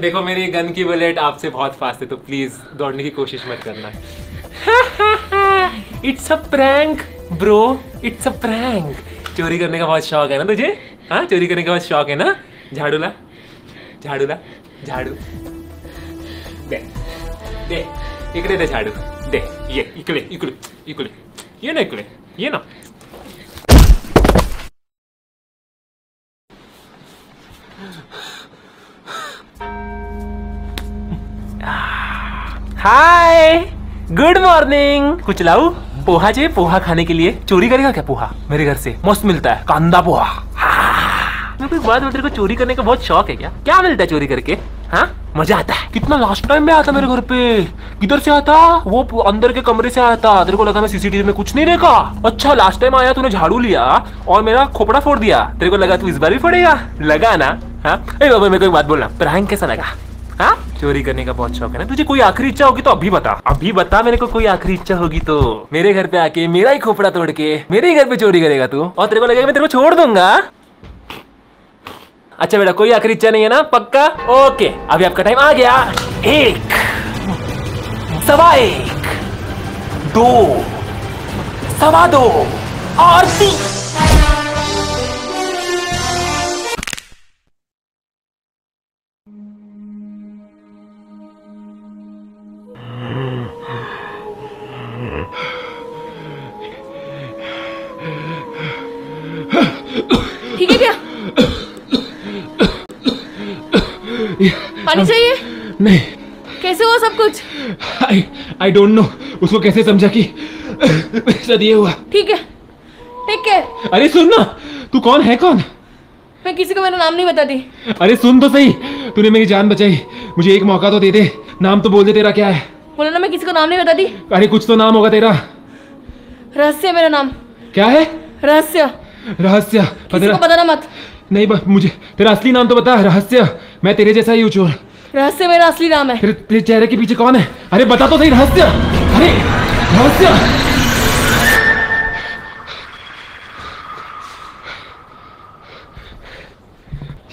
देखो मेरी गन की बुलेट आपसे बहुत फास्ट है तो प्लीज़ दौड़ने की कोशिश मत करना it's a prank bro it's a prank चोरी करने का बहुत शौक है ना तुझे हाँ चोरी करने का बहुत शौक है ना झाड़ू ला झाड़ू ला झाड़ू दे दे इकडे दे झाडू दे ये इकडे इकडे इकडे ये ना इकडे ये ना हाय गुड मॉर्निंग कुछ लाऊ पोहा चाहिए, पोहा खाने के लिए। चोरी करेगा क्या पोहा? मेरे घर से। मस्त मिलता है। कांदा पोहा। बात तेरे को चोरी करने का बहुत शौक है क्या? क्या मिलता है चोरी करके? हाँ? मज़ा आता है। कितना लास्ट टाइम में आता मेरे घर पे। किधर से आता? वो अंदर के कमरे से था तेरे को लगा मैं सीसीटीवी में कुछ नहीं देखा। अच्छा लास्ट टाइम आया, तूने झाड़ू लिया और मेरा खोपड़ा फोड़ दिया। तेरे को लगा तू इस बार भी फोड़ेगा। लगा ना? हाँ? बाबा, मेरे को एक बात बोलना। प्रैंक कैसा लगा? हाँ? चोरी करने का बहुत शौक है ना? तुझे कोई आखिरी इच्छा होगी तो अभी बता। अभी बता, मेरे को कोई आखिरी इच्छा होगी तो। मेरे घर पे आके मेरा ही खोपड़ा तोड़ के मेरे ही घर पे चोरी करेगा तू। और तेरे को लगेगा मैं तेरे को छोड़ दूँगा? अच्छा बेटा, कोई आखिरी इच्छा नहीं है ना? पक्का? ओके, अभी आपका टाइम आ गया। एक, सवा एक, दो, सवा दो, और तीन। पानी चाहिए? नहीं। कैसे हुआ सब कुछ? आई आई डोंट नो उसको कैसे समझा कि मेरे ये हुआ? ठीक है। टेक केयर अरे सुन ना तू कौन है कौन? मैं किसी को मेरा नाम नहीं बताती अरे सुन तो सही तूने मेरी जान बचाई। मुझे एक मौका तो दे दे। नाम तो बोल दे तेरा क्या है? बोला ना मैं किसी को नाम नहीं बताती अरे कुछ तो नाम होगा तेरा। रहस्य मेरा नाम। क्या है? रहस्य। रहस्य। किसी को बताना मत। नहीं मुझे तेरा असली नाम तो बता रहस्य। मैं तेरे जैसा ही हूँ चोर। रहस्य मेरा असली नाम है। तेरे तेरे चेहरे के पीछे कौन है? अरे बता तो सही रहस्य। अरे रहस्य।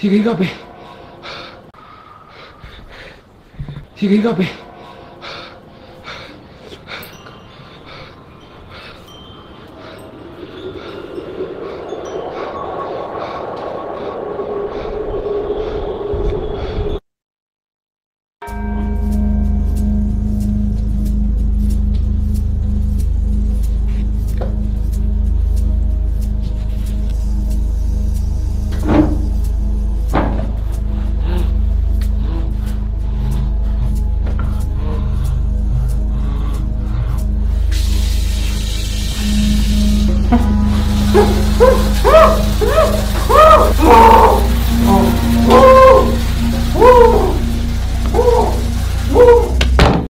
ये कहाँ पे? ये कहाँ पे? 呜呜呜呜呜呜